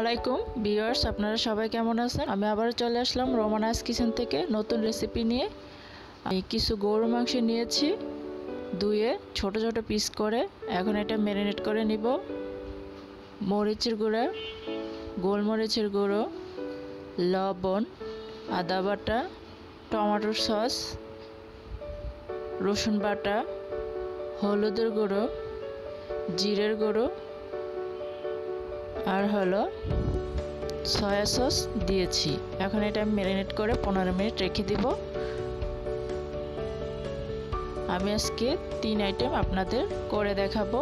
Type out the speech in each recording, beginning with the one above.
আলাইকুম ভিউয়ার্স, আপনারা সবাই কেমন আছেন? আমি আবারও চলে আসলাম রোমানাস কিচেন থেকে নতুন রেসিপি নিয়ে। আমি কিছু গরু মাংস নিয়েছি, ধুয়ে ছোট ছোট পিস করে। এখন এটা ম্যারিনেট করে নিব। মরিচের গুঁড়া, গোলমরিচের গুঁড়ো, লবণ, আদা বাটা, টমেটোর সস, রসুন বাটা, হলুদের গুঁড়ো, জিরের গুঁড়ো আর হলো সয়া সস দিয়েছি। এখন এটা আমি ম্যারিনেট করে পনেরো মিনিট রেখে দিব। আমি আজকে তিন আইটেম আপনাদের করে দেখাবো।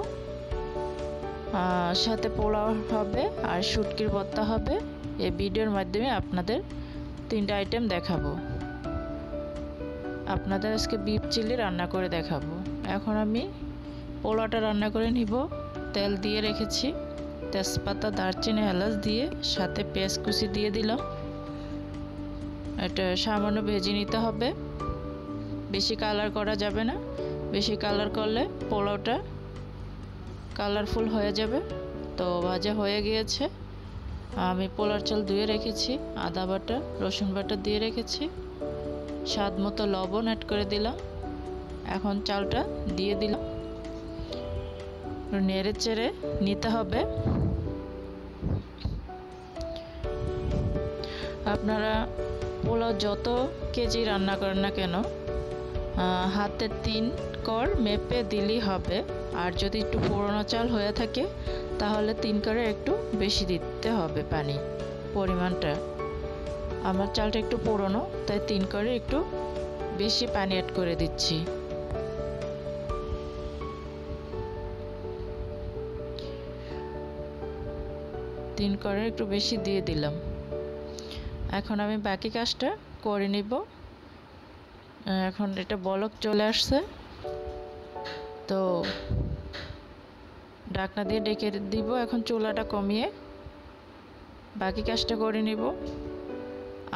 সাথে পোলাও হবে আর শুটকির ভর্তা হবে। এই ভিডিওর মাধ্যমে আপনাদের তিনটা আইটেম দেখাবো। আপনাদের আজকে বিফ চিলি রান্না করে দেখাবো। এখন আমি পোলাওটা রান্না করে নিব। তেল দিয়ে রেখেছি। তেজপাতা, দারচিনি, এলাচ দিয়ে সাথে পেঁয়াজ কুচি দিয়ে দিলাম। এটা সামান্য ভেজে নিতে হবে। বেশি কালার করা যাবে না। বেশি কালার করলে পোলাওটা কালারফুল হয়ে যাবে। তো ভাজা হয়ে গিয়েছে। আমি পোলার চাল ধুয়ে রেখেছি। আদা বাটা, রসুন বাটা দিয়ে রেখেছি। স্বাদ মতো লবণ অ্যাড করে দিলাম। এখন চালটা দিয়ে দিলাম। নেড়ে চেড়ে নিতে হবে। আপনারা পোলাও যত কেজি রান্না করেন না কেন হাতে তিন কর মেপে দিলেই হবে। আর যদি একটু পুরোনো চাল হয়ে থাকে, তাহলে তিন করে একটু বেশি দিতে হবে পানি পরিমাণটা। আমার চালটা একটু পুরনো, তাই তিন করে একটু বেশি পানি অ্যাড করে দিচ্ছি। তিন করে একটু বেশি দিয়ে দিলাম। এখন আমি বাকি কাজটা করে নিব। এখন এটা বলক চলে আসছে। তো ডাকনা দিয়ে ডেকে দিব, এখন চুলাটা কমিয়ে। বাকি কাজটা করে নিব।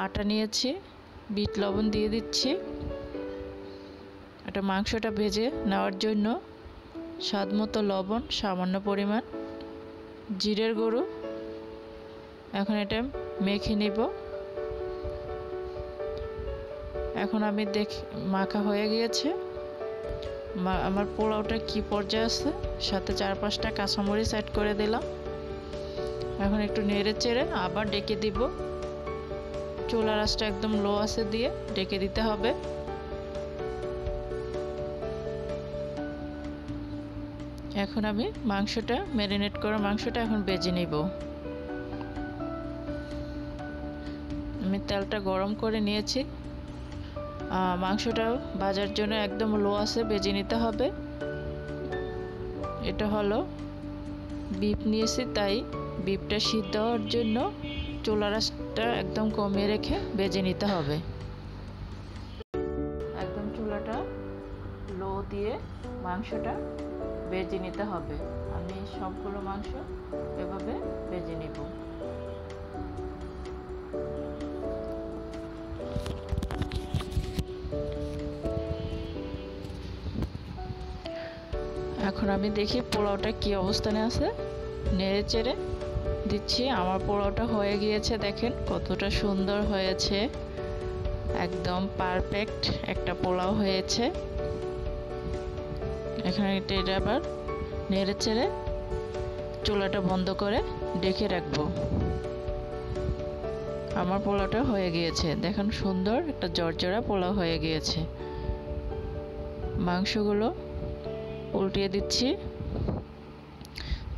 আটা নিয়েছি, বিট লবণ দিয়ে দিচ্ছি। এটা মাংসটা ভেজে নেওয়ার জন্য স্বাদ মতো লবণ, সামান্য পরিমাণ। জিরের গরু এখন এটা মেখে নিব। এখন আমি দেখ, মাখা হয়ে গিয়েছে। আমার পোলাওটা কি পর্যায়ে আছে? সাথে চার পাঁচটা কাঁচামরিচ অ্যাড করে দিলাম। এখন একটু নেড়ে চেড়ে আবার ডেকে দিব। চোলা রাসটা একদম লো আছে দিয়ে ডেকে দিতে হবে। এখন আমি মাংসটা ম্যারিনেট করা মাংসটা এখন বেজে নিব। আমি তেলটা গরম করে নিয়েছি। মাংসটা ভাজার জন্য একদম লো আছে বেজে নিতে হবে। এটা হলো বিপ নিয়েছি, তাই বিপটা সিদ্ধ হওয়ার জন্য চুলা রাসটা একদম কমিয়ে রেখে বেজে নিতে হবে। একদম চুলাটা লো দিয়ে মাংসটা বেজে নিতে হবে। আমি সবগুলো মাংস এভাবে বেজে নিব। এখন আমি দেখি পোলাওটা কি অবস্থানে আছে। নেড়ে চেড়ে দিচ্ছি, আমার পোলাওটা হয়ে গিয়েছে, দেখেন কতটা সুন্দর হয়েছে। একদম পারফেক্ট একটা পোলাও হয়েছে। এখানে এটা আবার নেড়ে চেড়ে চুলাটা বন্ধ করে ডেকে রাখব। আমার পোলাওটা হয়ে গিয়েছে, দেখেন সুন্দর একটা জর্জরা পোলাও হয়ে গিয়েছে। মাংসগুলো উল্টিয়ে দিচ্ছি।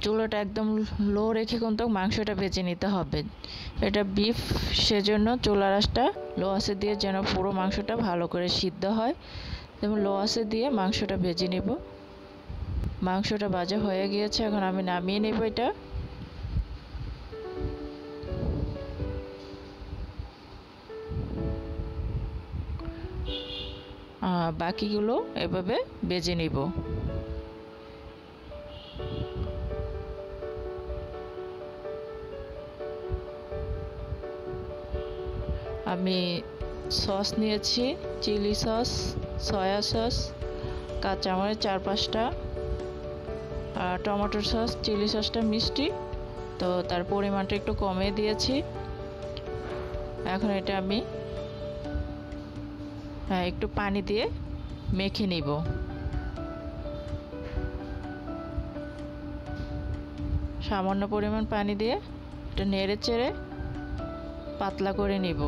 চুলোটা একদম লো রেখে কিন্তু মাংসটা ভেজে নিতে হবে। এটা বিফ সেজন্য চুলা রাসটা লো আসে দিয়ে যেন পুরো মাংসটা ভালো করে সিদ্ধ হয়। এবং লো আসে দিয়ে মাংসটা ভেজে নেব। মাংসটা ভাজা হয়ে গিয়েছে, এখন আমি নামিয়ে নেব এটা। বাকিগুলো এভাবে বেজে নিব। আমি সস নিয়েছি, চিলি সস, সয়া সস, কাঁচামরিচ চার পাঁচটা, আর টমেটোর সস, চিলি সসটা মিষ্টি। তো তার পরিমাণটা একটু কমে দিয়েছি। এখন এটা আমি হ্যাঁ একটু পানি দিয়ে মেখে নিব। সামান্য পরিমাণ পানি দিয়ে এটা নেড়ে চেড়ে পাতলা করে নিব।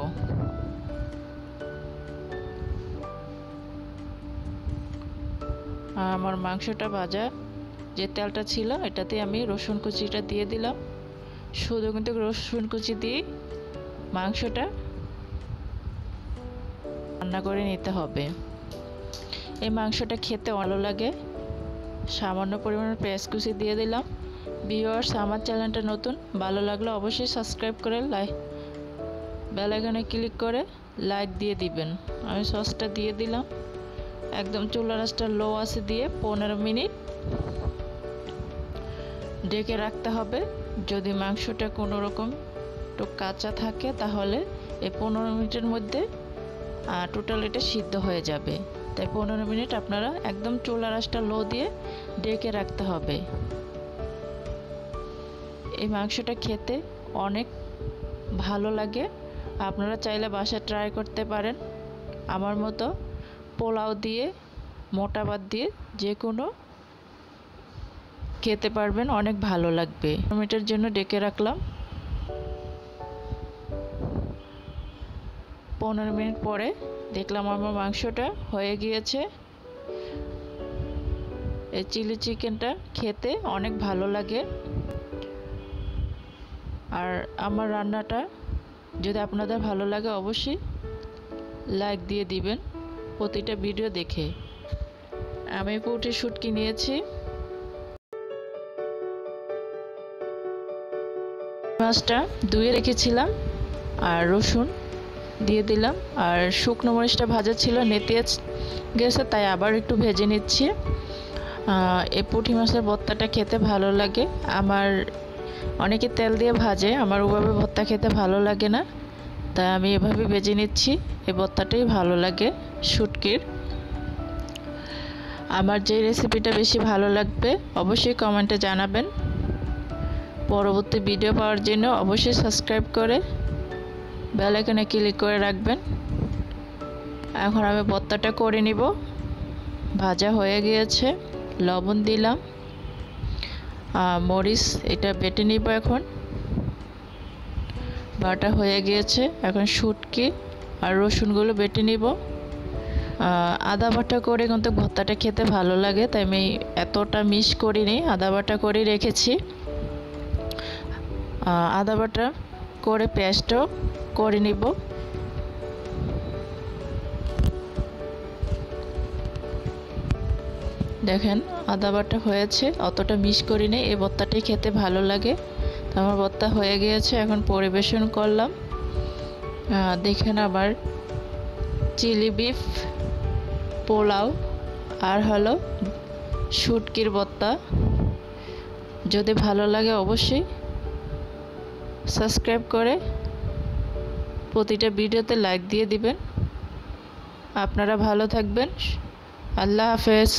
আমার মাংসটা ভাজা, যে তেলটা ছিল এটাতে আমি রসুন কুচিটা দিয়ে দিলাম। শুধু কিন্তু রসুন কুচি দিয়ে মাংসটা রান্না করে নিতে হবে। এই মাংসটা খেতে ভালো লাগে। সামান্য পরিমাণে পেঁয়াজ কুচি দিয়ে দিলাম। ভিউয়ার্স, আমার চ্যানেলটা নতুন, ভালো লাগলে অবশ্যই সাবস্ক্রাইব করে লাইক বেল আইকনে ক্লিক করে লাইক দিয়ে দিবেন। আমি সসটা দিয়ে দিলাম। একদম চুলা রাসটা লো আছে দিয়ে পনেরো মিনিট ডেকে রাখতে হবে। যদি মাংসটা কোনো রকম একটু কাঁচা থাকে তাহলে এই পনেরো মিনিটের মধ্যে টোটাল এটা সিদ্ধ হয়ে যাবে। তাই পনেরো মিনিট আপনারা একদম চুলা রাসটা লো দিয়ে ডেকে রাখতে হবে। এই মাংসটা খেতে অনেক ভালো লাগে। আপনারা চাইলে বাসায় ট্রাই করতে পারেন। আমার মতো পোলাও দিয়ে, মোটা ভাত দিয়ে যে কোনো খেতে পারবেন, অনেক ভালো লাগবে। মিনিটের জন্য ডেকে রাখলাম। পনেরো মিনিট পরে দেখলাম আমার মাংসটা হয়ে গিয়েছে। এই চিলি চিকেনটা খেতে অনেক ভালো লাগে। আর আমার রান্নাটা যদি আপনাদের ভালো লাগে অবশ্যই লাইক দিয়ে দিবেন। প্রতিটা ভিডিও দেখে। আমি পুটি শুটকি নিয়েছি। মাছটা ধুয়ে রেখেছিলাম আর রসুন দিয়ে দিলাম। আর শুকনো মরিচটা ভাজা ছিল নেতে গেছে, তাই আবার একটু ভেজে নিচ্ছি। এই পুঁটি মাছের ভর্তাটা খেতে ভালো লাগে। আমার অনেকে তেল দিয়ে ভাজে, আমার ওভাবে ভর্তা খেতে ভালো লাগে না। তাই আমি এভাবে বেজে নিচ্ছি। এই ভর্তাটাই ভালো লাগে, শুটকির। আমার যে রেসিপিটা বেশি ভালো লাগবে, অবশ্যই কমেন্টে জানাবেন। পরবর্তী ভিডিও পাওয়ার জন্য অবশ্যই সাবস্ক্রাইব করে আইকনে ক্লিক করে রাখবেন। এখন আমি ভর্তাটা করে নিব। ভাজা হয়ে গিয়েছে, লবণ দিলাম। মরিচ এটা বেটে নিব এখন। বাটা হয়ে গিয়েছে। এখন শুটকি আর রসুনগুলো বেটে নিব। আদা বাটা করে কিন্তু ভর্তাটা খেতে ভালো লাগে, তাই আমি এতটা মিস করিনি। আদা বাটা করে রেখেছি। আদা বাটা করে পেঁয়াজটাও করে নিব। দেখেন, আদা বাটা হয়েছে, অতটা মিস করিনি। এই ভর্তাটাই খেতে ভালো লাগে। আমার ভর্তা হয়ে গিয়েছে, এখন পরিবেশন করলাম। দেখেন আবার চিলি বিফ, পোলাও, আর হলো শুটকির ভর্তা যদি ভালো লাগে অবশ্যই সাবস্ক্রাইব করে প্রতিটা ভিডিওতে লাইক দিয়ে দিবেন। আপনারা ভালো থাকবেন। আল্লাহ হাফেজ।